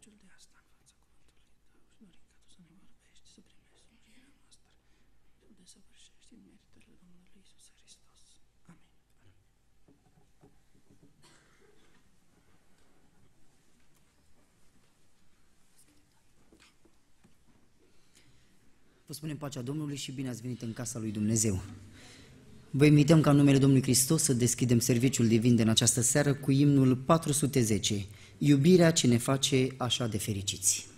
privilegiul de a sta în fața cuvântului tău și dorim ca tu să ne vorbești, să primești mântuirea noastră și o desăvârșești în meritele Domnului Isus Hristos. Amin. Vă spunem pacea Domnului și bine ați venit în casa lui Dumnezeu. Vă invităm ca în numele Domnului Hristos să deschidem serviciul divin de în această seară cu imnul 410, Iubirea ce ne face așa de fericiți.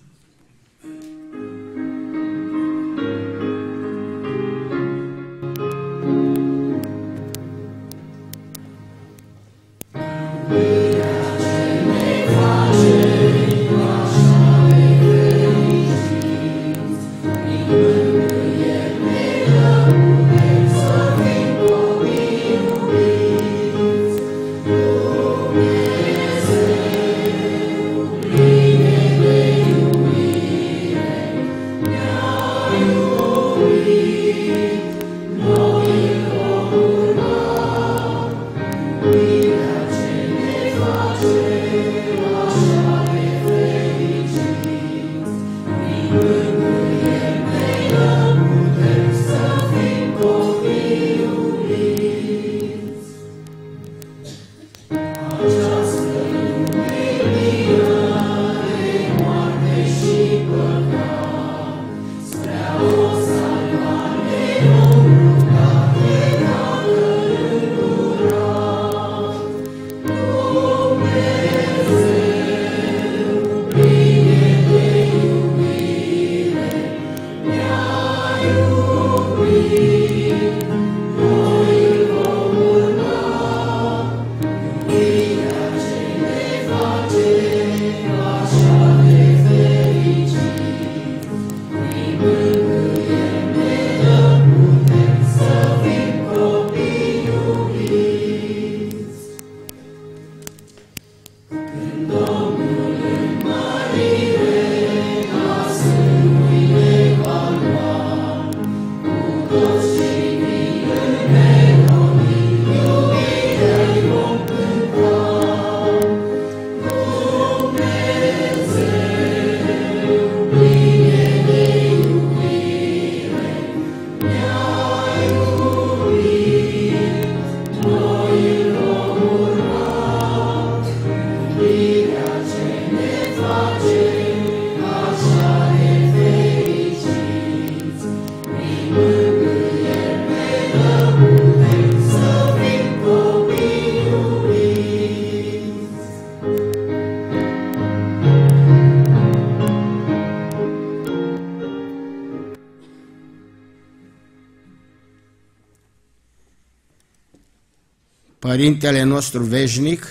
Părintele nostru veșnic,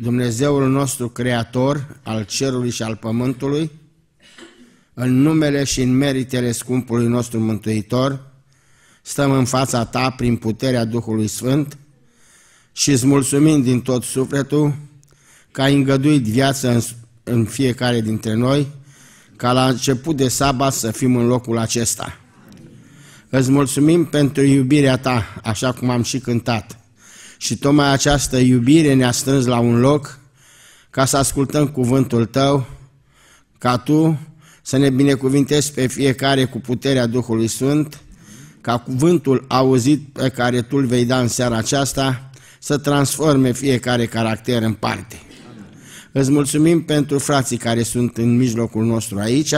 Dumnezeul nostru creator al cerului și al pământului, în numele și în meritele scumpului nostru Mântuitor, stăm în fața Ta prin puterea Duhului Sfânt și îți mulțumim din tot sufletul că ai îngăduit viață în, în fiecare dintre noi, ca la început de sabat să fim în locul acesta. Îți mulțumim pentru iubirea Ta, așa cum am și cântat și tocmai această iubire ne-a strâns la un loc ca să ascultăm cuvântul Tău, ca Tu să ne binecuvintezi pe fiecare cu puterea Duhului Sfânt, ca cuvântul auzit pe care Tu îl vei da în seara aceasta să transforme fiecare caracter în parte. Îți mulțumim pentru frații care sunt în mijlocul nostru aici,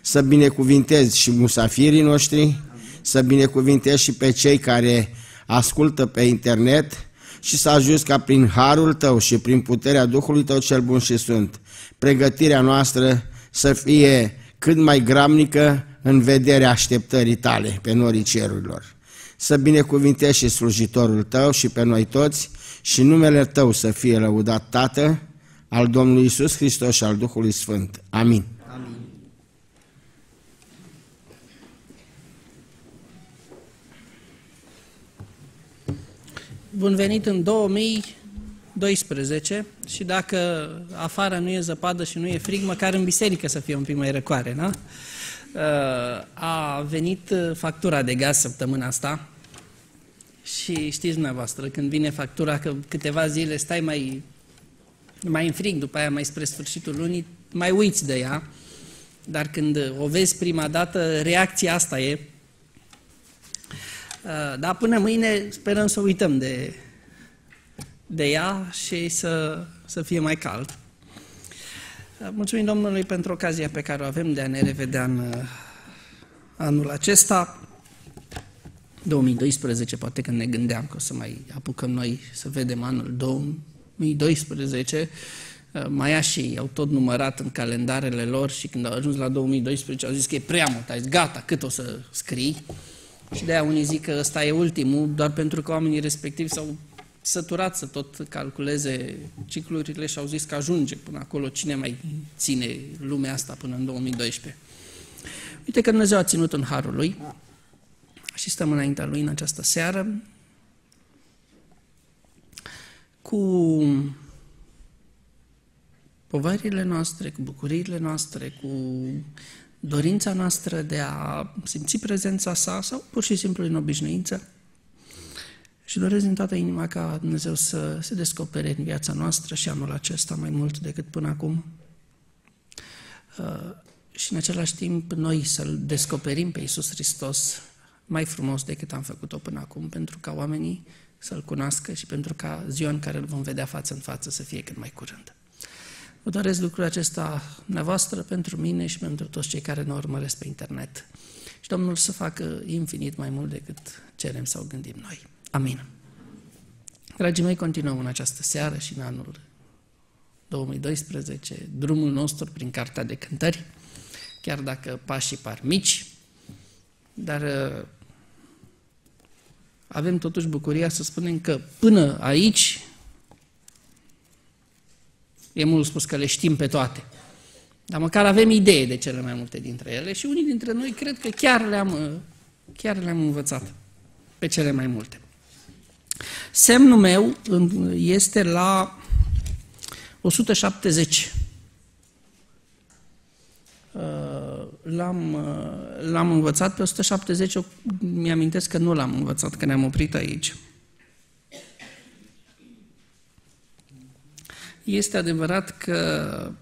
să binecuvintezi și musafirii noștri, să binecuvintezi și pe cei care ascultă pe internet și să ajungi ca prin harul tău și prin puterea Duhului tău cel bun și sfânt, pregătirea noastră să fie cât mai gramnică în vederea așteptării tale pe norii cerurilor. Să binecuvintezi și slujitorul tău și pe noi toți și numele tău să fie lăudat Tată, al Domnului Isus Hristos și al Duhului Sfânt. Amin. Bun venit în 2012 și dacă afară nu e zăpadă și nu e frig, măcar în biserică să fie un pic mai răcoare, da? A venit factura de gaz săptămâna asta și știți dumneavoastră, când vine factura, că câteva zile stai mai mai înfrig, după aia mai spre sfârșitul lunii, mai uiți de ea, dar când o vezi prima dată, reacția asta e. Uh, dar până mâine sperăm să uităm de, de ea și să, să fie mai cald. Uh, mulțumim Domnului pentru ocazia pe care o avem de a ne revedea în uh, anul acesta. 2012, poate când ne gândeam că o să mai apucăm noi să vedem anul 2012, uh, mai și au tot numărat în calendarele lor și când au ajuns la 2012 au zis că e prea mult, ai zis gata, cât o să scrii? Și de-aia unii zic că ăsta e ultimul, doar pentru că oamenii respectivi s-au săturat să tot calculeze ciclurile și au zis că ajunge până acolo, cine mai ține lumea asta până în 2012. Uite că Dumnezeu a ținut în harul lui și stăm înaintea lui în această seară cu poverile noastre, cu bucuriile noastre, cu dorința noastră de a simți prezența sa sau pur și simplu în obișnuință. Și doresc din toată inima ca Dumnezeu să se descopere în viața noastră și anul acesta mai mult decât până acum. Uh, și în același timp noi să-L descoperim pe Iisus Hristos mai frumos decât am făcut-o până acum, pentru ca oamenii să-L cunoască și pentru ca ziua în care îl vom vedea față în față să fie cât mai curând. Vă doresc lucrul acesta dumneavoastră, pentru mine și pentru toți cei care ne urmăresc pe internet. Și Domnul să facă infinit mai mult decât cerem sau gândim noi. Amin. Dragii mei, continuăm în această seară și în anul 2012 drumul nostru prin Cartea de Cântări, chiar dacă pașii par mici, dar uh, avem totuși bucuria să spunem că până aici e mult spus că le știm pe toate. Dar măcar avem idee de cele mai multe dintre ele și unii dintre noi cred că chiar le-am, uh, chiar le-am învățat pe cele mai multe. Semnul meu este la 170. Uh, l-am, uh, l-am învățat pe 170, mi-amintesc că nu l-am învățat, că ne-am oprit aici. Este adevărat că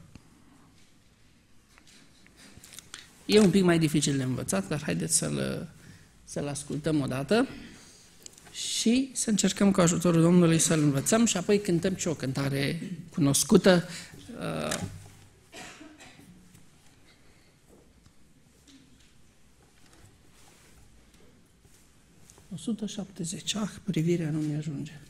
e un pic mai dificil de învățat, dar haideți să-l, să-l ascultăm odată și să încercăm cu ajutorul Domnului să-l învățăm și apoi cântăm și o cântare cunoscută. Uh, o 170. Ah, privirea nu mi ajunge.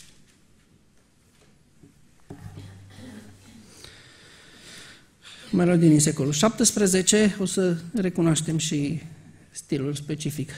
Melodii din secolul 17, o să recunoaștem și stilul specific.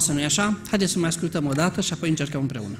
Frumoasă, nu-i așa? Haideți să mai ascultăm o dată și apoi încercăm împreună.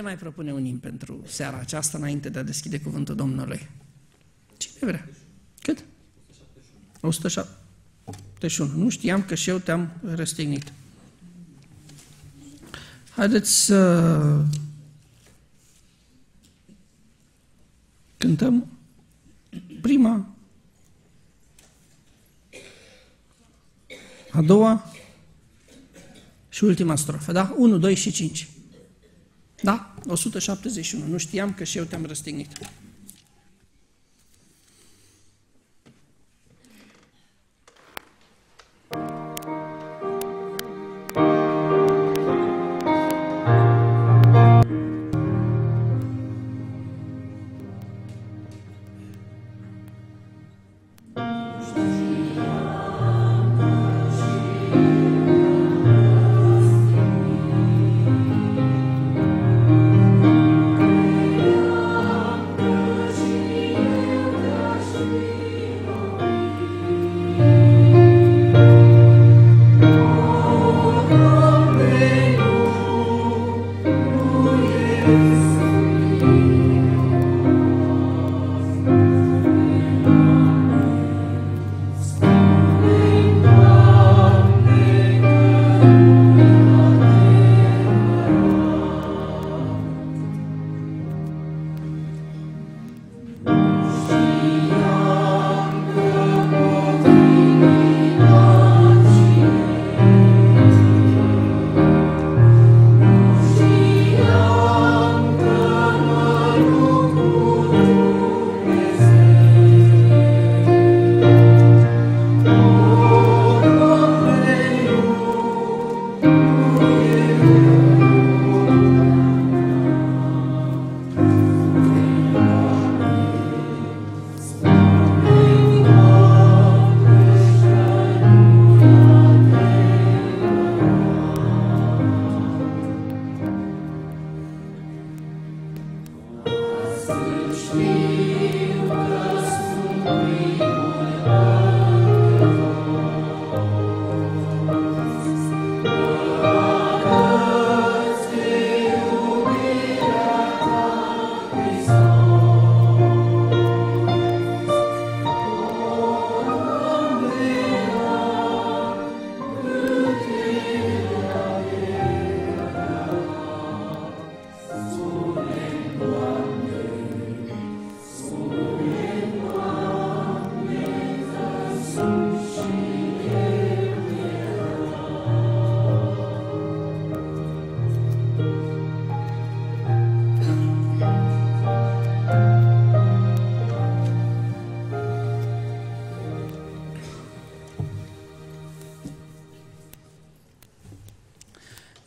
Cine mai propune un imn pentru seara aceasta înainte de a deschide cuvântul Domnului? Cine vrea? Cât? 171. Nu știam că și eu te-am răstignit. Haideți să cântăm prima, a doua și ultima strofă, da? 1, 2 și 5. Da? 171. Nu știam că și eu te-am răstignit.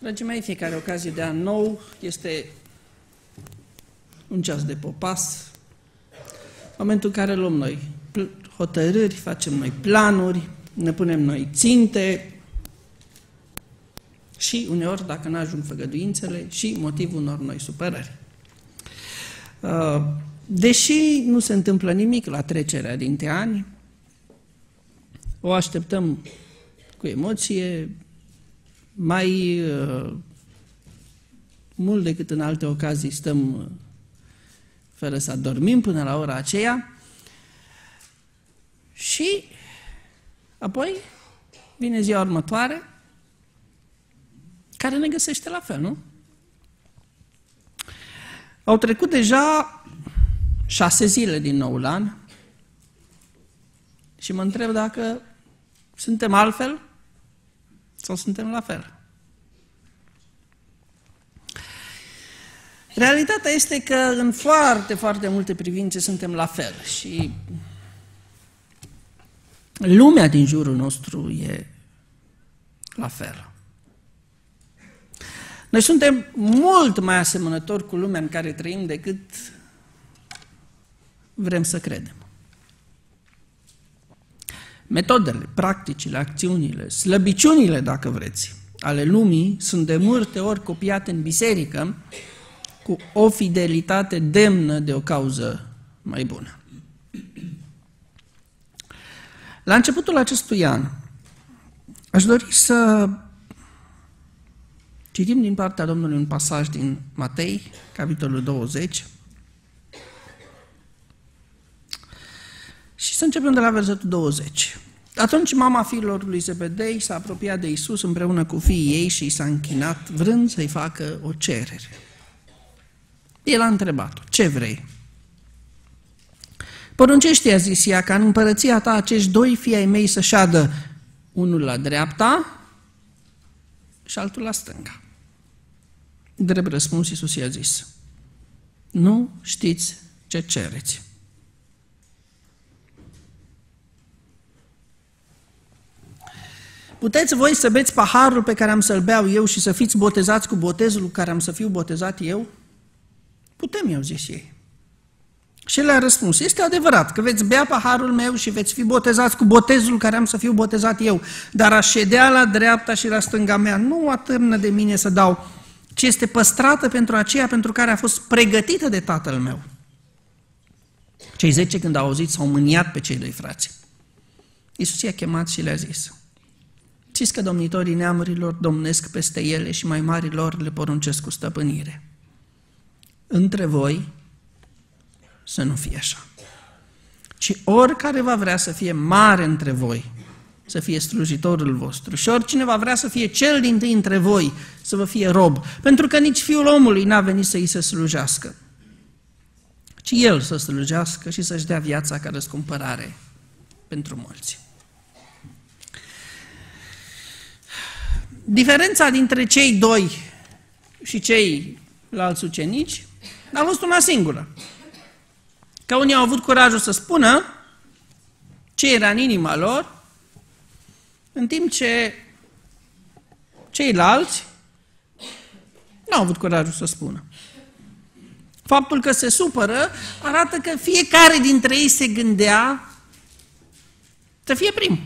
Dragii mei, fiecare ocazie de an nou este un ceas de popas, momentul în care luăm noi hotărâri, facem noi planuri, ne punem noi ținte și uneori, dacă nu ajung făgăduințele, și motivul unor noi supărări. Uh, deși nu se întâmplă nimic la trecerea dintre ani, o așteptăm cu emoție, mai uh, mult decât în alte ocazii stăm uh, fără să dormim până la ora aceea și apoi vine ziua următoare care ne găsește la fel, nu? Au trecut deja șase zile din noul an și mă întreb dacă suntem altfel sau suntem la fel? Realitatea este că în foarte, foarte multe privințe suntem la fel și lumea din jurul nostru e la fel. Noi suntem mult mai asemănători cu lumea în care trăim decât vrem să credem. Metodele, practicile, acțiunile, slăbiciunile, dacă vreți, ale lumii sunt de multe ori copiate în biserică cu o fidelitate demnă de o cauză mai bună. La începutul acestui an, aș dori să Citim din partea Domnului un pasaj din Matei, capitolul 20. Și să începem de la versetul 20. Atunci mama fiilor lui Zebedei s-a apropiat de Isus împreună cu fiii ei și s-a închinat vrând să-i facă o cerere. El a întrebat ce vrei? Poruncește, a zis ea, ca în împărăția ta acești doi fii ai mei să șadă, unul la dreapta și altul la stânga. Drept răspuns, Iisus i-a zis, nu știți ce cereți. Puteți voi să beți paharul pe care am să-l beau eu și să fiți botezați cu botezul cu care am să fiu botezat eu? Putem, i-au zis ei. Și el a răspuns, este adevărat că veți bea paharul meu și veți fi botezați cu botezul care am să fiu botezat eu, dar a ședea la dreapta și la stânga mea nu atârnă de mine să dau, ci este păstrată pentru aceea pentru care a fost pregătită de tatăl meu. Cei zece când au auzit s-au mâniat pe cei doi frați. Iisus i-a chemat și le-a zis, Știți că domnitorii neamurilor domnesc peste ele și mai marilor le poruncesc cu stăpânire. Între voi să nu fie așa. Ci oricare va vrea să fie mare între voi, să fie slujitorul vostru. Și oricine va vrea să fie cel din tâi între voi, să vă fie rob. Pentru că nici Fiul omului n-a venit să îi se slujească, ci El să slujească și să-și dea viața ca răscumpărare pentru mulți. Diferența dintre cei doi și cei la alți ucenici a fost una singură. Că unii au avut curajul să spună ce era în inima lor, în timp ce ceilalți nu au avut curajul să spună. Faptul că se supără arată că fiecare dintre ei se gândea să fie prim.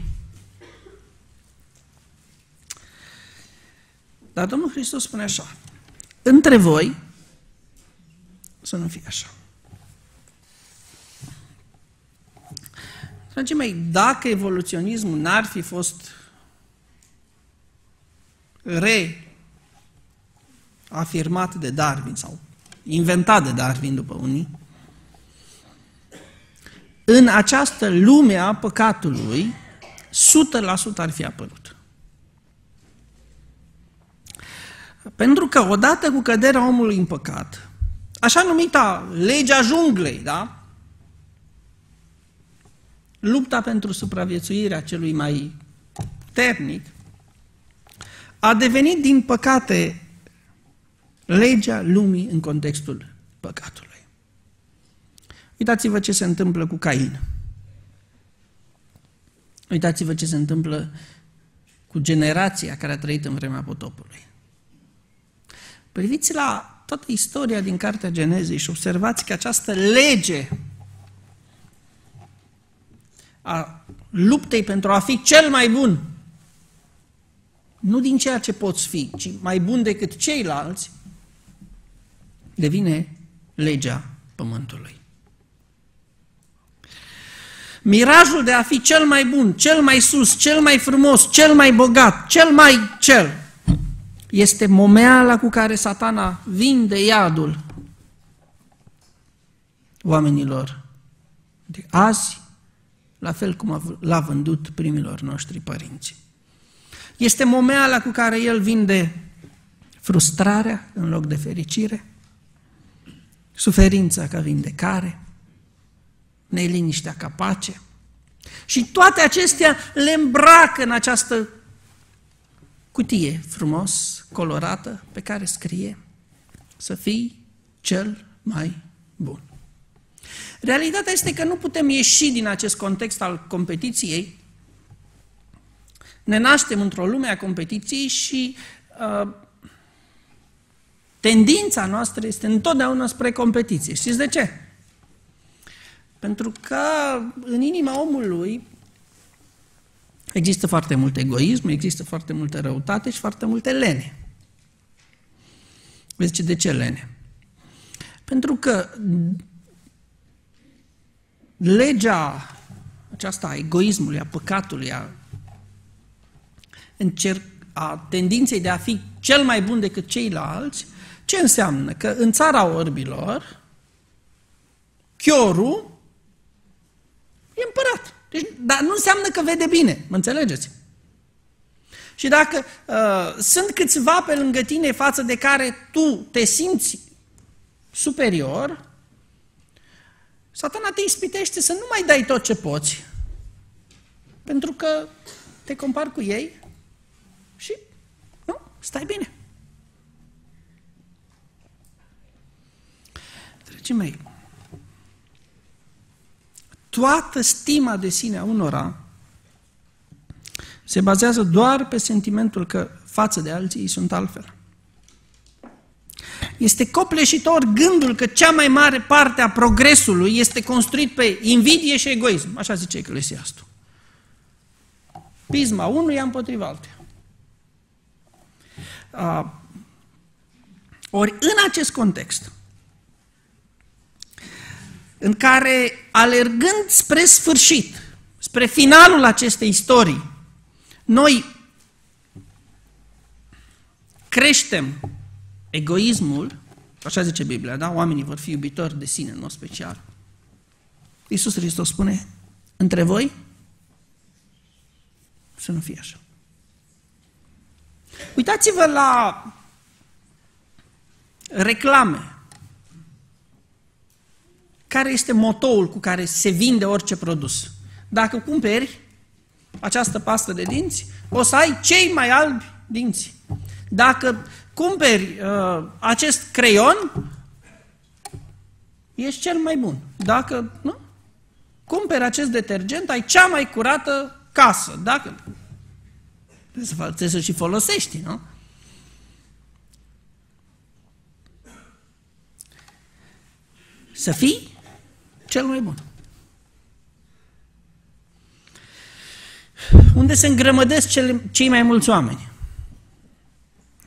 Dar Domnul Hristos spune așa, între voi să nu fie așa. Dragii mei, dacă evoluționismul n-ar fi fost reafirmat de Darwin sau inventat de Darwin după unii, în această lume a păcatului, 100% ar fi apărut. Pentru că odată cu căderea omului în păcat, așa numita legea junglei, da? lupta pentru supraviețuirea celui mai ternic, a devenit, din păcate, legea lumii în contextul păcatului. Uitați-vă ce se întâmplă cu Cain. Uitați-vă ce se întâmplă cu generația care a trăit în vremea potopului. Priviți la toată istoria din Cartea Genezei și observați că această lege a luptei pentru a fi cel mai bun, nu din ceea ce poți fi, ci mai bun decât ceilalți, devine legea pământului. Mirajul de a fi cel mai bun, cel mai sus, cel mai frumos, cel mai bogat, cel mai cel, este momeala cu care satana vinde iadul oamenilor de azi la fel cum l-a vândut primilor noștri părinți. Este momeala cu care el vinde frustrarea în loc de fericire, suferința ca vindecare, neliniștea ca pace. Și toate acestea le îmbracă în această cutie frumos, colorată, pe care scrie să fii cel mai bun. Realitatea este că nu putem ieși din acest context al competiției. Ne naștem într-o lume a competiției și uh, tendința noastră este întotdeauna spre competiție. Știți de ce? Pentru că în inima omului există foarte mult egoism, există foarte multă răutate și foarte multe lene. Vezi de ce lene? Pentru că legea aceasta a egoismului, a păcatului, a, încerc, a tendinței de a fi cel mai bun decât ceilalți, ce înseamnă? Că în țara orbilor, chiorul e împărat. Deci, dar nu înseamnă că vede bine, mă înțelegeți? Și dacă uh, sunt câțiva pe lângă tine față de care tu te simți superior, satana te ispitește să nu mai dai tot ce poți, pentru că te compari cu ei și nu, stai bine. Dragii mei, toată stima de sine a unora se bazează doar pe sentimentul că față de alții ei sunt altfel. Este copleșitor gândul că cea mai mare parte a progresului este construit pe invidie și egoism, așa zice Eclesiastul. Pisma unuia împotriva altuia. Ori în acest context, în care alergând spre sfârșit, spre finalul acestei istorii, noi creștem egoismul, așa zice Biblia, da? Oamenii vor fi iubitori de sine, în mod special. Iisus Hristos spune, între voi să nu fie așa. Uitați-vă la reclame. Care este motoul cu care se vinde orice produs? Dacă cumperi această pastă de dinți, o să ai cei mai albi dinți. Dacă cumperi uh, acest creion, ești cel mai bun. Dacă nu, cumperi acest detergent, ai cea mai curată casă. Dacă trebuie să, trebuie să și folosești, nu? Să fii cel mai bun. Unde se îngrămădesc cele, cei mai mulți oameni?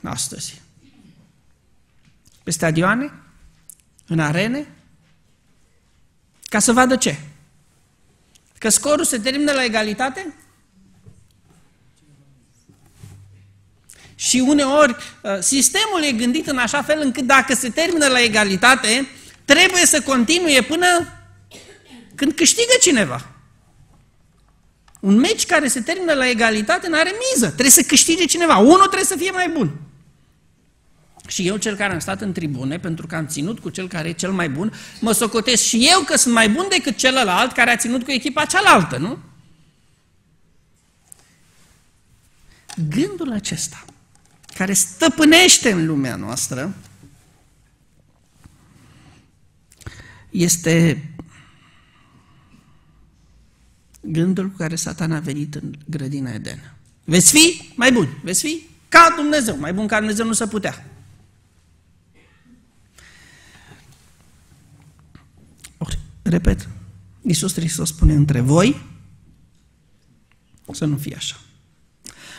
Astăzi. Pe stadioane? În arene? Ca să vadă ce? Că scorul se termină la egalitate? Și uneori uh, sistemul e gândit în așa fel încât dacă se termină la egalitate, trebuie să continue până când câștigă cineva. Un meci care se termină la egalitate nu are miză. Trebuie să câștige cineva. Unul trebuie să fie mai bun. Și eu, cel care am stat în tribune, pentru că am ținut cu cel care e cel mai bun, mă socotesc și eu că sunt mai bun decât celălalt care a ținut cu echipa cealaltă, nu? Gândul acesta, care stăpânește în lumea noastră, este gândul cu care Satan a venit în grădina Eden. Veți fi mai buni, veți fi ca Dumnezeu, mai bun ca Dumnezeu nu se putea. Ori, repet, Iisus Hristos spune între voi să nu fie așa.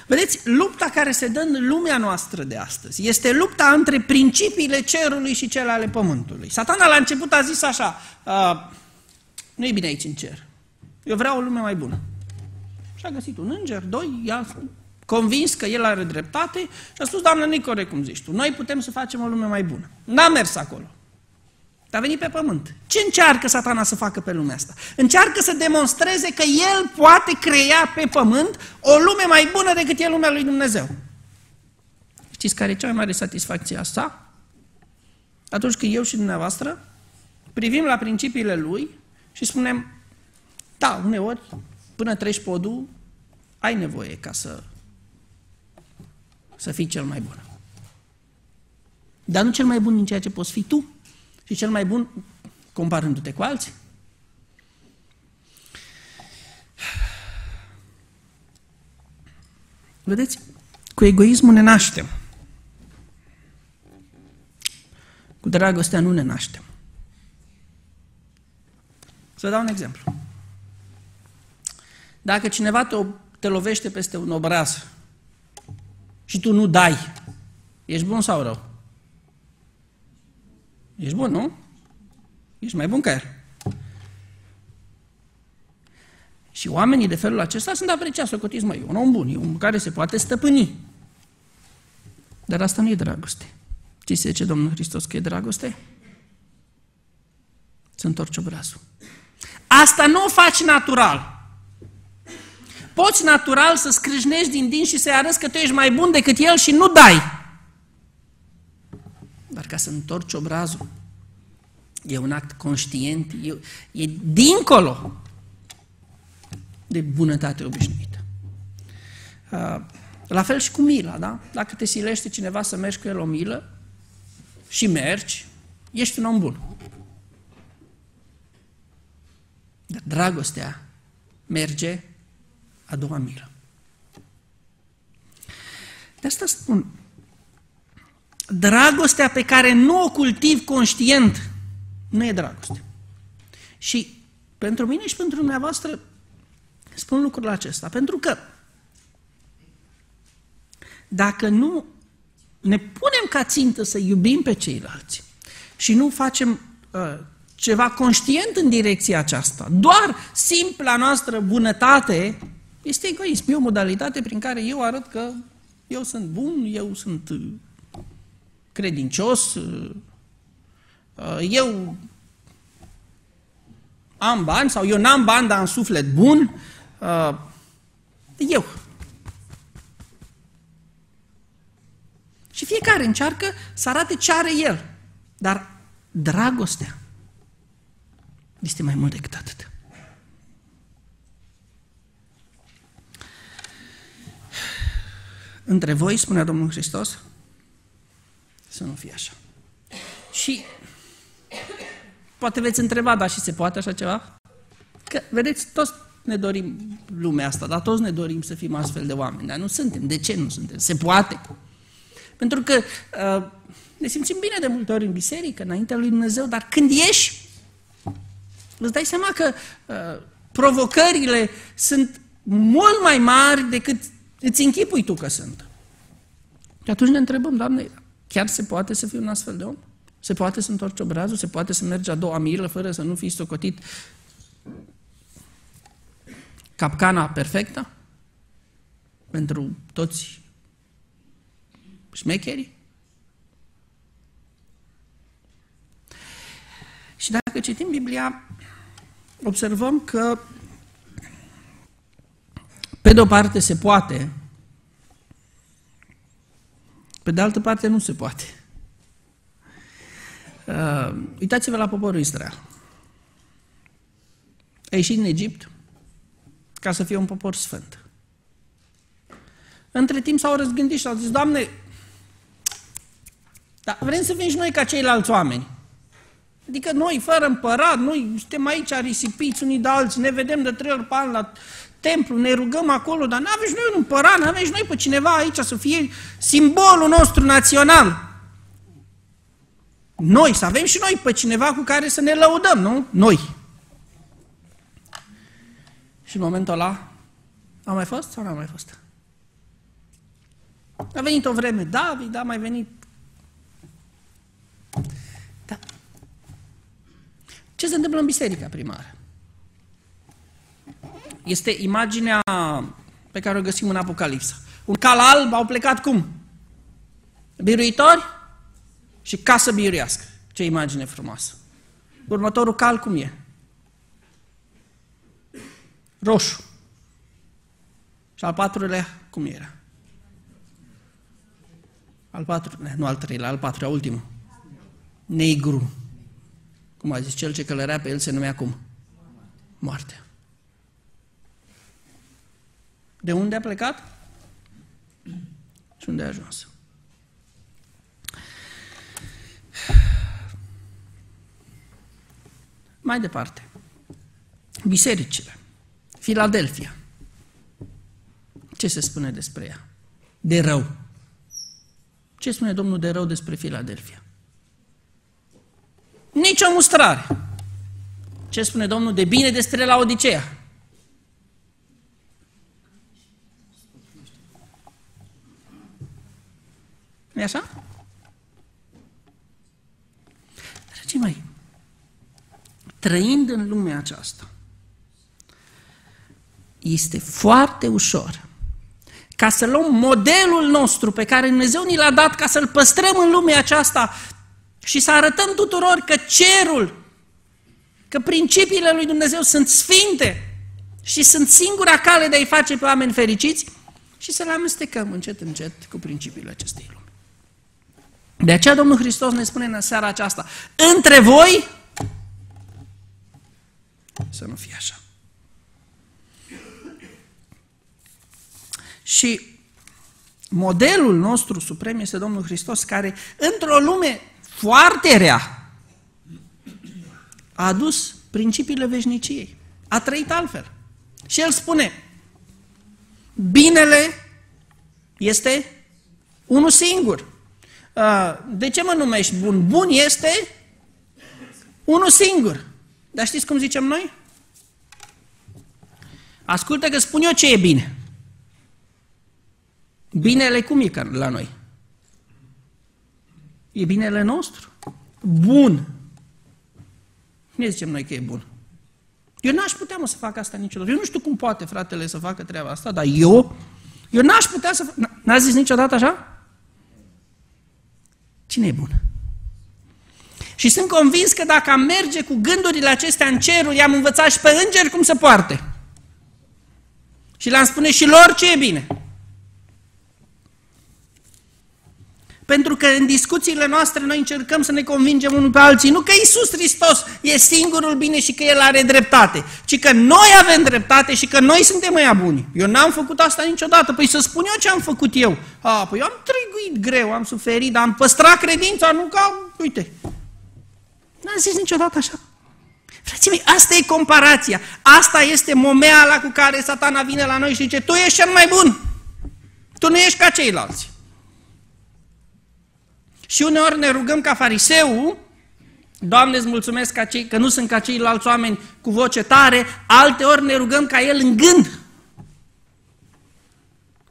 Vedeți, lupta care se dă în lumea noastră de astăzi este lupta între principiile cerului și cele ale pământului. Satana la început a zis așa, nu e bine aici în cer, eu vreau o lume mai bună. Și a găsit un înger, doi, i-a convins că el are dreptate și a spus, Doamne, nu-i corect cum zici tu, noi putem să facem o lume mai bună. N-a mers acolo. A venit pe pământ. Ce încearcă satana să facă pe lumea asta? Încearcă să demonstreze că el poate crea pe pământ o lume mai bună decât e lumea lui Dumnezeu. Știți care e cea mai mare satisfacție a sa? Atunci când eu și dumneavoastră privim la principiile lui și spunem, da, uneori, până treci podul, ai nevoie ca să, să fii cel mai bun. Dar nu cel mai bun din ceea ce poți fi tu, și cel mai bun comparându-te cu alții. Vedeți, cu egoismul ne naștem. Cu dragostea nu ne naștem. Să dau un exemplu. Dacă cineva te, te lovește peste un obraz și tu nu dai, ești bun sau rău? Ești bun, nu? Ești mai bun ca el. Și oamenii de felul acesta sunt apreciați, socotiți, măi, un om bun, e un care se poate stăpâni. Dar asta nu e dragoste. Ce se zice Domnul Hristos că e dragoste? Să întorci obrazul. Asta nu o faci natural. Poți natural să scrâșnești din din și să-i arăți că tu ești mai bun decât el și nu dai. Dar ca să întorci obrazul, e un act conștient, e, e dincolo de bunătate obișnuită. Uh, la fel și cu mila, da? Dacă te silește cineva să mergi cu el o milă și mergi, ești un om bun. Dar dragostea merge a doua milă. De asta spun, dragostea pe care nu o cultiv conștient nu e dragoste. Și pentru mine și pentru dumneavoastră spun lucrul acesta, pentru că dacă nu ne punem ca țintă să iubim pe ceilalți și nu facem uh, ceva conștient în direcția aceasta, doar simpla noastră bunătate este egoism. E o modalitate prin care eu arăt că eu sunt bun, eu sunt uh, credincios, uh, eu am bani sau eu n-am bani, dar am suflet bun. Eu. Și fiecare încearcă să arate ce are el. Dar dragostea este mai mult decât atât. Între voi, spunea Domnul Hristos, să nu fie așa. Și poate veți întreba, dar și se poate așa ceva? Că, vedeți, toți ne dorim lumea asta, dar toți ne dorim să fim astfel de oameni, dar nu suntem. De ce nu suntem? Se poate. Pentru că uh, ne simțim bine de multe ori în biserică, înaintea lui Dumnezeu, dar când ieși, îți dai seama că uh, provocările sunt mult mai mari decât îți închipui tu că sunt. Și atunci ne întrebăm, Doamne, chiar se poate să fii un astfel de om? Se poate să întorci obrazul? Se poate să mergi a doua milă fără să nu fii socotit capcana perfectă? Pentru toți șmecherii? Și dacă citim Biblia, observăm că pe de o parte se poate, pe de altă parte nu se poate. Uh, uitați-vă la poporul Israel. A ieșit în Egipt ca să fie un popor sfânt. Între timp s-au răzgândit și au zis, Doamne, dar vrem să fim și noi ca ceilalți oameni. Adică noi, fără împărat, noi suntem aici risipiți unii de alții, ne vedem de trei ori pe an la templu, ne rugăm acolo, dar nu avem și noi un împărat, nu avem și noi pe cineva aici să fie simbolul nostru național. Noi, să avem și noi pe cineva cu care să ne lăudăm, nu? Noi. Și în momentul ăla, a mai fost sau nu a mai fost? A venit o vreme David, a mai venit da. Ce se întâmplă în biserica primară? Este imaginea pe care o găsim în Apocalipsă. Un cal alb au plecat cum? Biruitori și casă biruiască. Ce imagine frumoasă. Următorul cal cum e? Roșu. Și al patrulea cum era? Al patrulea, nu al treilea, al patrulea, ultimul negru. Cum a zis, cel ce călărea pe el se numea cum? Moartea. De unde a plecat? Și unde a ajuns? Mai departe. Bisericile. Filadelfia. Ce se spune despre ea? De rău. Ce spune Domnul de rău despre Filadelfia? Nici o mustrare. Ce spune Domnul de bine despre la Odiseea? Nu așa? Dragii mei, trăind în lumea aceasta, este foarte ușor ca să luăm modelul nostru pe care Dumnezeu ni l-a dat ca să-l păstrăm în lumea aceasta și să arătăm tuturor că cerul, că principiile lui Dumnezeu sunt sfinte și sunt singura cale de a-i face pe oameni fericiți și să le amestecăm încet, încet cu principiile acestei lumi. De aceea Domnul Hristos ne spune în seara aceasta, între voi să nu fie așa. Și modelul nostru suprem este Domnul Hristos, care într-o lume foarte rea a adus principiile veșniciei. A trăit altfel. Și el spune, binele este unul singur. De ce mă numești bun? Bun este unul singur. Dar știți cum zicem noi? Ascultă că spun eu ce e bine. Binele cum e la noi? E binele nostru. Bun. Ne zicem noi că e bun. Eu n-aș putea, mă, să fac asta niciodată. Eu nu știu cum poate fratele să facă treaba asta, dar eu, eu n-aș putea să fac... N-a zis niciodată așa? Cine e bun? Și sunt convins că dacă am merge cu gândurile acestea în cerul, i-am învățat și pe îngeri cum să poarte. Și le-am spune și lor ce e bine. Pentru că în discuțiile noastre noi încercăm să ne convingem unul pe alții, nu că Isus Hristos e singurul bine și că El are dreptate, ci că noi avem dreptate și că noi suntem mai buni. Eu n-am făcut asta niciodată, păi să spun eu ce am făcut eu. A, păi eu am trăguit greu, am suferit, dar am păstrat credința, nu ca, uite. N-am zis niciodată așa. Frații mei, asta e comparația. Asta este momeala cu care satana vine la noi și zice, tu ești cel mai bun. Tu nu ești ca ceilalți. Și uneori ne rugăm ca fariseu, Doamne, îți mulțumesc ca cei, că nu sunt ca ceilalți oameni cu voce tare, alte ori ne rugăm ca el în gând.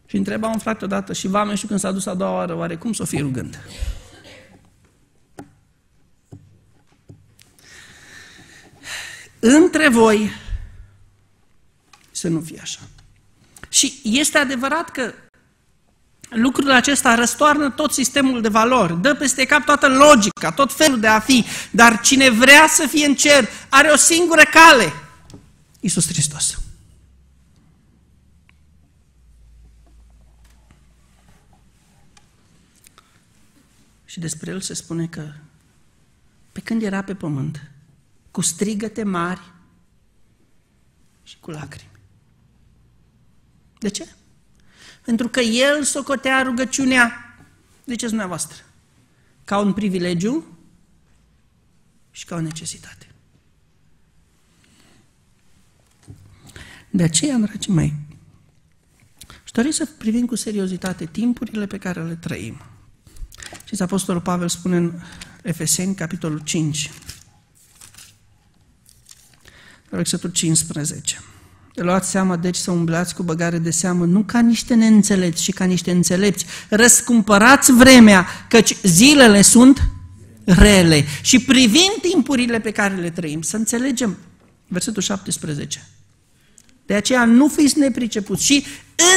Și întreba un frate odată și vame și când s-a dus a doua oară, oare cum să o fie rugând? Între voi să nu fie așa. Și este adevărat că lucrul acesta răstoarnă tot sistemul de valori, dă peste cap toată logica, tot felul de a fi, dar cine vrea să fie în cer are o singură cale, Iisus Hristos. Și despre el se spune că pe când era pe pământ, cu strigăte mari și cu lacrimi. De ce? Pentru că el socotea rugăciunea, de ce dumneavoastră, ca un privilegiu și ca o necesitate. De aceea, dragii mei, și dori să privim cu seriozitate timpurile pe care le trăim. Și Apostolul Pavel spune în Efeseni, capitolul 5, versetul 15. Luați seama, deci, să umblați cu băgare de seamă, nu ca niște neînțelepți, ci ca niște înțelepți. Răscumpărați vremea, căci zilele sunt rele. Și privind timpurile pe care le trăim, să înțelegem, versetul 17, de aceea nu fiți nepricepuți și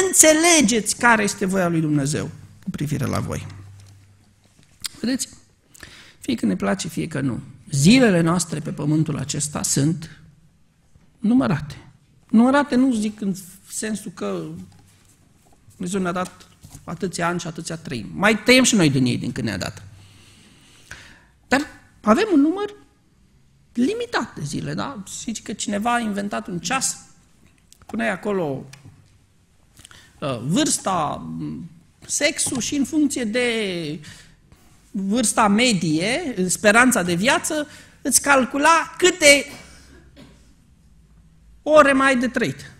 înțelegeți care este voia lui Dumnezeu cu privire la voi. Vedeți? Fie că ne place, fie că nu. Zilele noastre pe pământul acesta sunt numărate. Numărate nu zic în sensul că Dumnezeu ne-a dat atâția ani și atâția trăim. Mai tăiem și noi din ei din când ne-a dat. Dar avem un număr limitat de zile, da? Zici că cineva a inventat un ceas, pune acolo uh, vârsta, sexul și în funcție de vârsta medie, speranța de viață, îți calcula câte ore mai de trăit.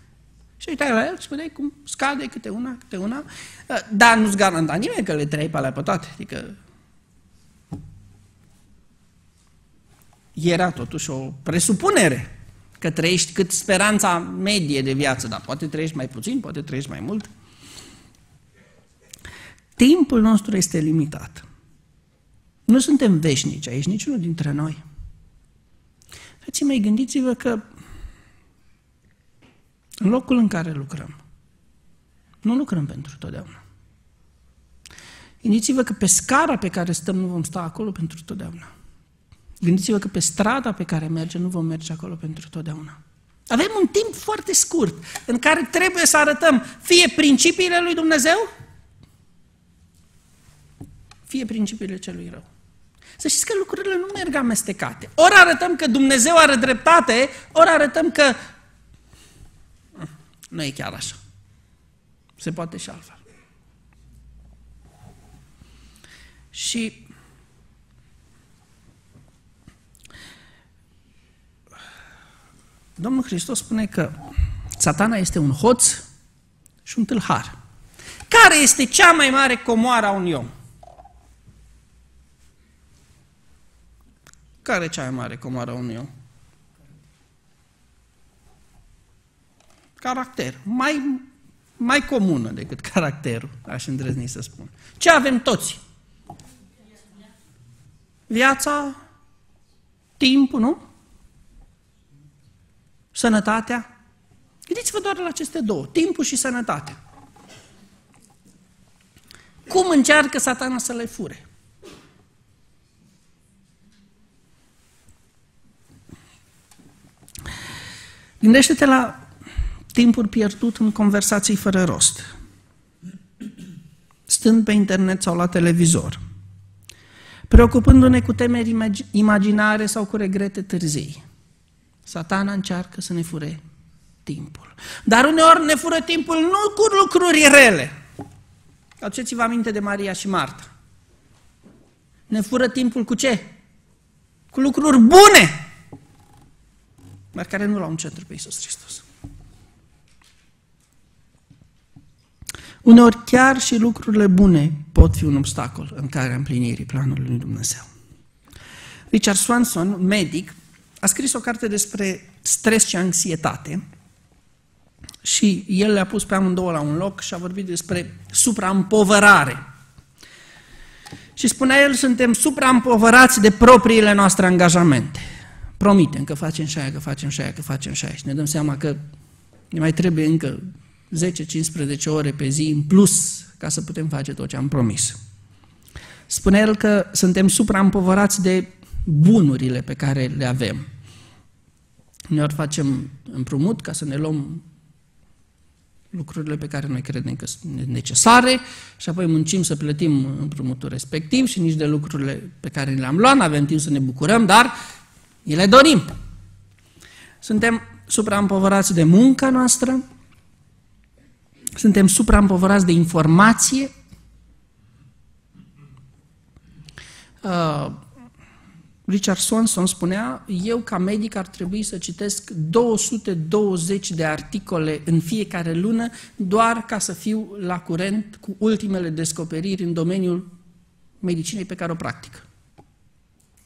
Și uitai la el și vedeai cum scade câte una, câte una, dar nu-ți garanta nimeni că le trăi pe alea pe toate. Adică era totuși o presupunere că trăiești cât speranța medie de viață, dar poate trăiești mai puțin, poate trăiești mai mult. Timpul nostru este limitat. Nu suntem veșnici aici, niciunul dintre noi. Frații mei, gândiți-vă că în locul în care lucrăm, Nu lucrăm pentru totdeauna. Gândiți-vă că pe scara pe care stăm nu vom sta acolo pentru totdeauna. Gândiți-vă că pe strada pe care mergem nu vom merge acolo pentru totdeauna. Avem un timp foarte scurt în care trebuie să arătăm fie principiile lui Dumnezeu, fie principiile celui rău. Să știți că lucrurile nu merg amestecate. Ori arătăm că Dumnezeu are dreptate, ori arătăm că nu e chiar așa. Se poate și altfel. Și Domnul Hristos spune că satana este un hoț și un tâlhar. Care este cea mai mare comoară a unui om? Care e cea mai mare comoară a unui om? Caracter. Mai, mai comună decât caracterul, aș îndrăzni să spun. Ce avem toți? Viața, timpul, nu? Sănătatea. Gândiți-vă doar la aceste două, timpul și sănătatea. Cum încearcă satana să le fure? Gândește-te la timpul pierdut în conversații fără rost, stând pe internet sau la televizor, preocupându-ne cu temeri imaginare sau cu regrete târzii. Satana încearcă să ne fure timpul. Dar uneori ne fură timpul nu cu lucruri rele. Aduceți-vă aminte de Maria și Marta. Ne fură timpul cu ce? Cu lucruri bune, dar care nu l-au în centru pe Iisus Hristos. Uneori chiar și lucrurile bune pot fi un obstacol în care împlinirii planului lui Dumnezeu. Richard Swanson, medic, a scris o carte despre stres și anxietate și el le-a pus pe amândouă la un loc și a vorbit despre supraîmpovărare. Și spunea el, suntem supraîmpovărați de propriile noastre angajamente. Promitem că facem și aia, că facem și aia, că facem și aia și ne dăm seama că ne mai trebuie încă 10-15 ore pe zi în plus ca să putem face tot ce am promis. Spune el că suntem supraîmpovărați de bunurile pe care le avem. Uneori facem împrumut ca să ne luăm lucrurile pe care noi credem că sunt necesare și apoi muncim să plătim împrumutul respectiv și nici de lucrurile pe care le-am luat, nu avem timp să ne bucurăm, dar îi le dorim. Suntem supraîmpovărați de munca noastră, suntem supraîmpovărați de informație, uh, Richard Swanson spunea, eu ca medic ar trebui să citesc 220 de articole în fiecare lună doar ca să fiu la curent cu ultimele descoperiri în domeniul medicinei pe care o practic.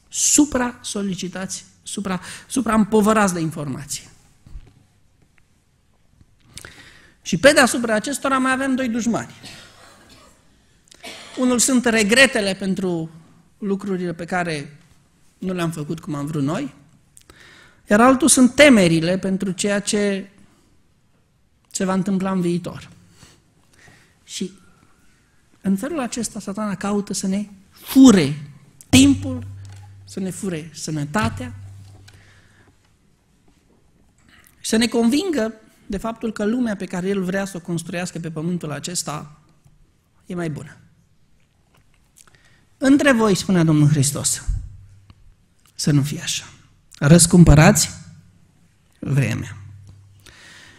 Supra-solicitați, supra, supra-împovărați de informație. Și pe deasupra acestora mai avem doi dușmani. Unul sunt regretele pentru lucrurile pe care nu le-am făcut cum am vrut noi, iar altul sunt temerile pentru ceea ce se va întâmpla în viitor. Și în felul acesta satana caută să ne fure timpul, să ne fure sănătatea, să ne convingă de faptul că lumea pe care el vrea să o construiască pe pământul acesta e mai bună. Între voi, spunea Domnul Hristos, să nu fie așa. Răscumpărați vremea.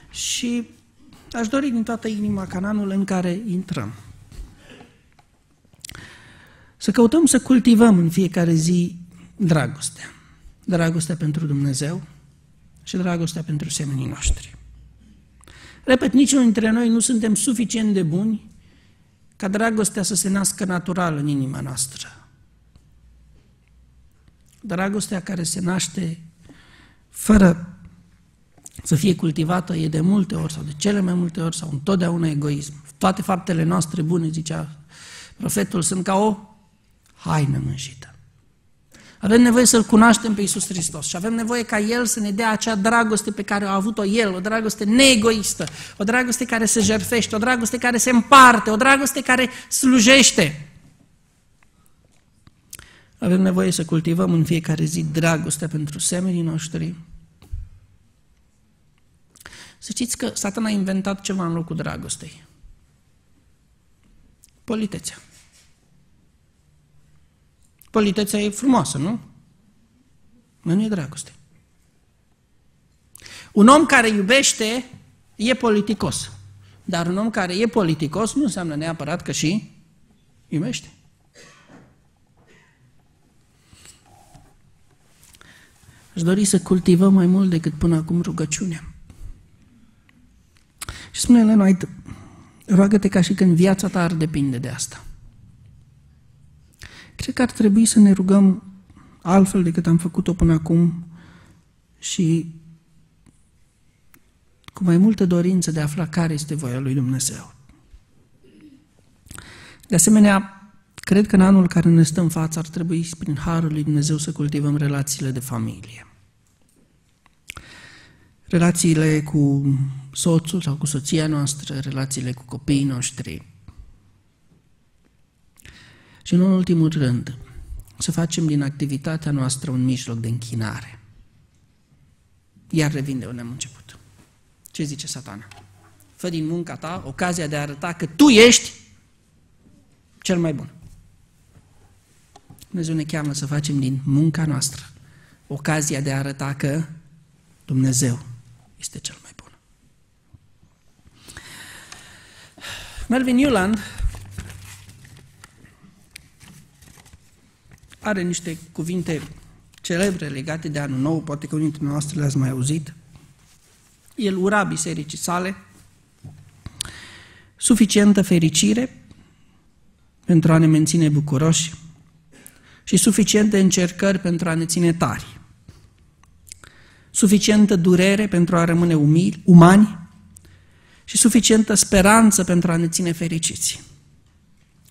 Și aș dori din toată inima cananul în care intrăm. Să căutăm să cultivăm în fiecare zi dragostea. Dragostea pentru Dumnezeu și dragostea pentru semenii noștri. Repet, niciunul dintre noi nu suntem suficient de buni ca dragostea să se nască natural în inima noastră. Dragostea care se naște fără să fie cultivată e de multe ori sau de cele mai multe ori sau întotdeauna egoism. Toate faptele noastre bune, zicea profetul, sunt ca o haină mânjită. Avem nevoie să-L cunoaștem pe Iisus Hristos și avem nevoie ca El să ne dea acea dragoste pe care a avut-o El, o dragoste neegoistă, o dragoste care se jertfește, o dragoste care se împarte, o dragoste care slujește. Avem nevoie să cultivăm în fiecare zi dragostea pentru semenii noștri. Să știți că Satan a inventat ceva în locul dragostei. Politețea. Politețea e frumoasă, nu? Nu e dragoste. Un om care iubește e politicos. Dar un om care e politicos nu înseamnă neapărat că și iubește. Aș dori să cultivăm mai mult decât până acum rugăciunea. Și spune Elena, roagă-te ca și când viața ta ar depinde de asta. Cred că ar trebui să ne rugăm altfel decât am făcut-o până acum și cu mai multă dorință de a afla care este voia lui Dumnezeu. De asemenea, cred că în anul care ne stă în față ar trebui, prin Harul lui Dumnezeu, să cultivăm relațiile de familie. Relațiile cu soțul sau cu soția noastră, relațiile cu copiii noștri, și în ultimul rând, să facem din activitatea noastră un mijloc de închinare. Iar revin de unde am început. Ce zice satana? Fă din munca ta ocazia de a arăta că tu ești cel mai bun. Dumnezeu ne cheamă să facem din munca noastră ocazia de a arăta că Dumnezeu este cel mai bun. Melvin Newland are niște cuvinte celebre legate de anul nou, poate că unii dintre noastre le-ați mai auzit. El ura bisericii sale suficientă fericire pentru a ne menține bucuroși și suficiente încercări pentru a ne ține tari. Suficientă durere pentru a rămâne umili, umani și suficientă speranță pentru a ne ține fericiți.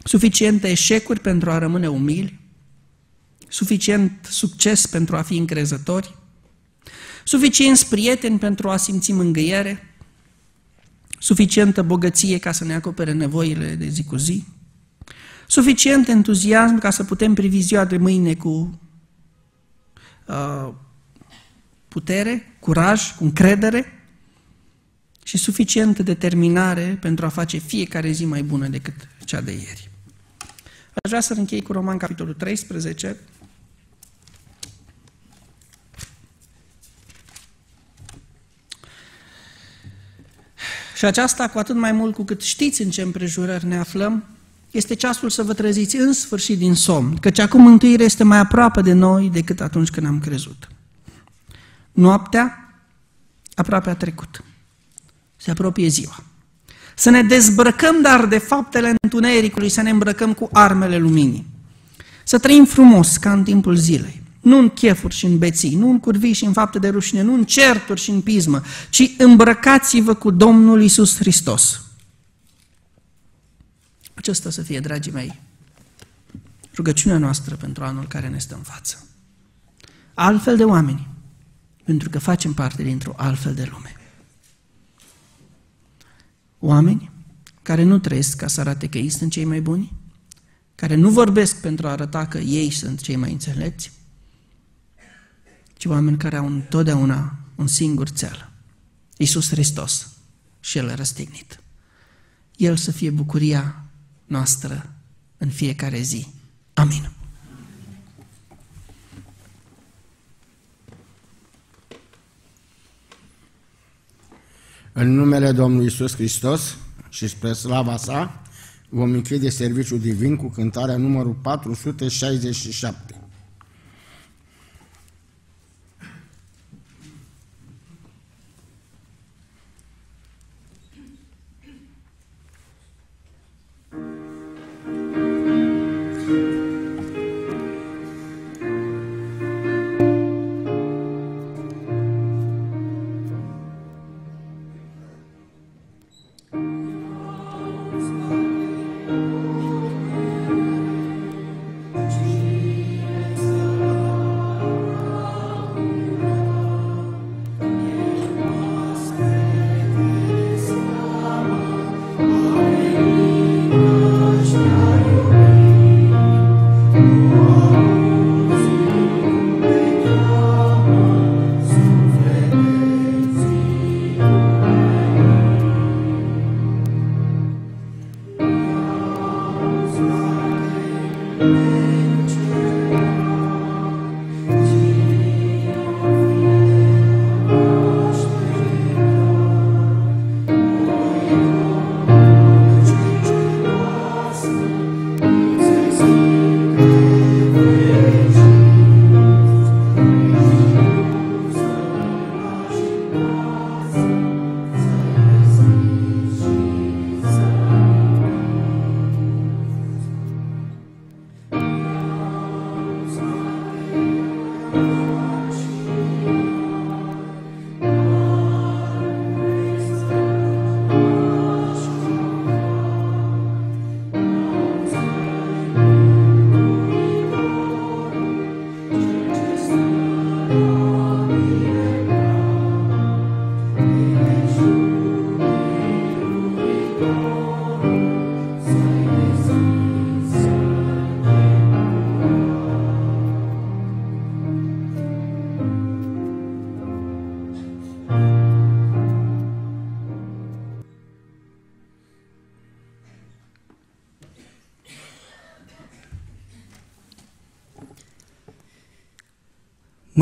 Suficiente eșecuri pentru a rămâne umili suficient succes pentru a fi încrezători, suficienți prieteni pentru a simți mângâiere, suficientă bogăție ca să ne acopere nevoile de zi cu zi, suficient entuziasm ca să putem privi ziua de mâine cu uh, putere, curaj, cu încredere? Și suficientă determinare pentru a face fiecare zi mai bună decât cea de ieri. Aș vrea să închei cu Roman, capitolul 13, Și aceasta, cu atât mai mult cu cât știți în ce împrejurări ne aflăm, este ceasul să vă treziți în sfârșit din somn, căci acum mântuirea este mai aproape de noi decât atunci când am crezut. Noaptea aproape a trecut. Se apropie ziua. Să ne dezbrăcăm, dar de faptele întunericului, să ne îmbrăcăm cu armele luminii. Să trăim frumos ca în timpul zilei nu în chefuri și în beții, nu în curvii și în fapte de rușine, nu în certuri și în pismă, ci îmbrăcați-vă cu Domnul Isus Hristos. Acesta să fie, dragii mei, rugăciunea noastră pentru anul care ne stă în față. Altfel de oameni, pentru că facem parte dintr-o altfel de lume. Oameni care nu trăiesc ca să arate că ei sunt cei mai buni, care nu vorbesc pentru a arăta că ei sunt cei mai înțelepți, ci oameni care au întotdeauna un singur cel, Iisus Hristos și El răstignit. El să fie bucuria noastră în fiecare zi. Amin. În numele Domnului Iisus Hristos și spre slava sa, vom închide serviciul divin cu cântarea numărul 467.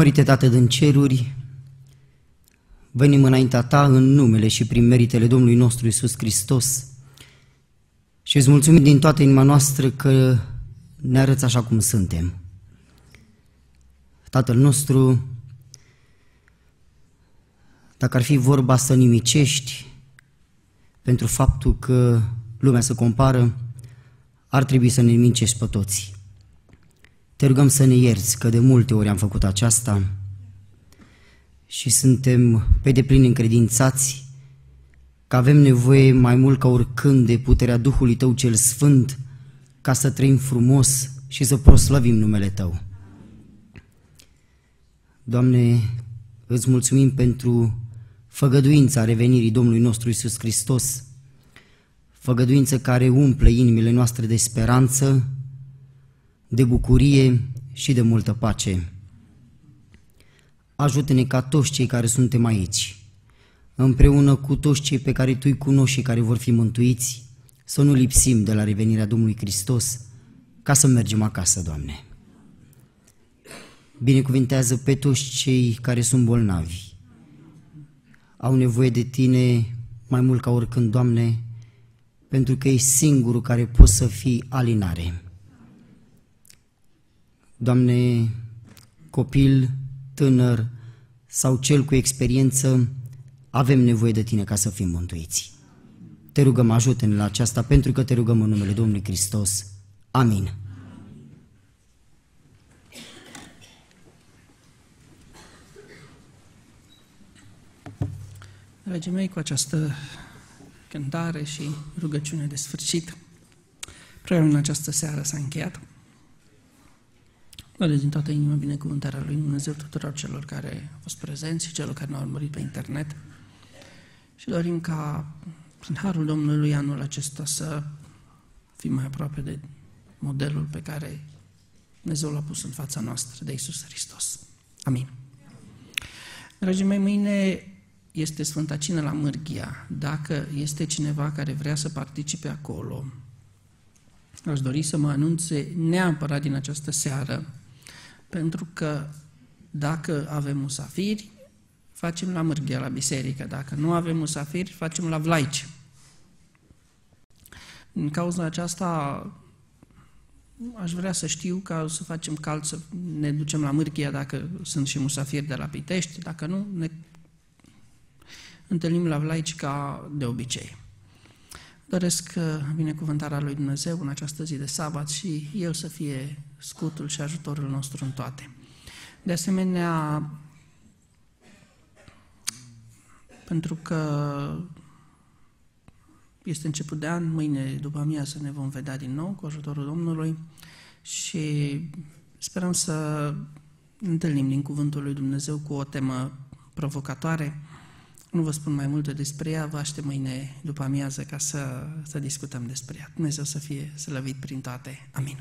Mărite Tată din ceruri, venim înaintea Ta în numele și prin meritele Domnului nostru Isus Hristos și îți mulțumim din toată inima noastră că ne arăți așa cum suntem. Tatăl nostru, dacă ar fi vorba să nimicești pentru faptul că lumea se compară, ar trebui să ne mincești pe toți. Te rugăm să ne ierți că de multe ori am făcut aceasta și suntem pe deplin încredințați că avem nevoie mai mult ca oricând de puterea Duhului Tău cel Sfânt ca să trăim frumos și să proslăvim numele Tău. Doamne, îți mulțumim pentru făgăduința revenirii Domnului nostru Isus Hristos, făgăduință care umple inimile noastre de speranță, de bucurie și de multă pace. Ajută-ne ca toți cei care suntem aici, împreună cu toți cei pe care Tu îi cunoști și care vor fi mântuiți, să nu lipsim de la revenirea Domnului Hristos, ca să mergem acasă, Doamne. Binecuvintează pe toți cei care sunt bolnavi. Au nevoie de Tine mai mult ca oricând, Doamne, pentru că ești singurul care poți să fii alinare. Doamne, copil, tânăr sau cel cu experiență, avem nevoie de Tine ca să fim mântuiți. Te rugăm, ajută-ne la aceasta, pentru că te rugăm în numele Domnului Hristos. Amin. Dragii mei, cu această cântare și rugăciune de sfârșit, proiectul în această seară s-a încheiat. Vă din toată inima binecuvântarea lui Dumnezeu tuturor celor care au fost prezenți și celor care ne-au urmărit pe internet. Și dorim ca, prin Harul Domnului, anul acesta să fim mai aproape de modelul pe care Dumnezeu l-a pus în fața noastră, de Isus Hristos. Amin. Dragii mei, mâine este Sfânta Cină la Mârghia. Dacă este cineva care vrea să participe acolo, aș dori să mă anunțe neapărat din această seară, pentru că dacă avem musafiri, facem la Mârghia, la biserică. Dacă nu avem musafiri, facem la Vlaici. Din cauza aceasta, aș vrea să știu ca să facem cald, să ne ducem la Mârghia dacă sunt și musafiri de la Pitești, dacă nu, ne întâlnim la Vlaici ca de obicei. Doresc uh, binecuvântarea lui Dumnezeu în această zi de sabat și El să fie scutul și ajutorul nostru în toate. De asemenea, pentru că este început de an, mâine după amiază ne vom vedea din nou cu ajutorul Domnului și sperăm să întâlnim din Cuvântul lui Dumnezeu cu o temă provocatoare. Nu vă spun mai multe despre ea, vă aștept mâine după amiază ca să, să discutăm despre ea. Dumnezeu să fie slăvit prin toate. Amin.